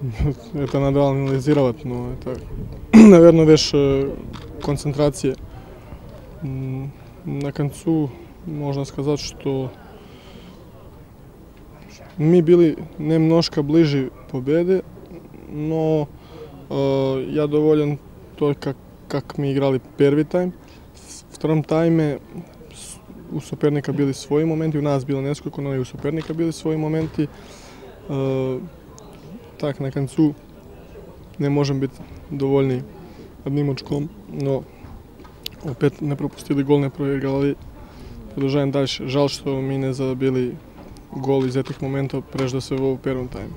это надо анализировать, но это, наверное, вещь концентрации. На концу можно сказать, что мы были немножко ближе победы, но э, я доволен только как мы играли первый тайм. В втором тайме у соперника били свои моменти, у нас bilo несколько, но и у соперника били свои моменти. Е, так, на концу не можем biti довольni одним очком, но опять не пропустили гол, не проиграли. Продолжаем дальше. Жаль, что мы не забили гол из этих моментов, прежде всего в первом тайме.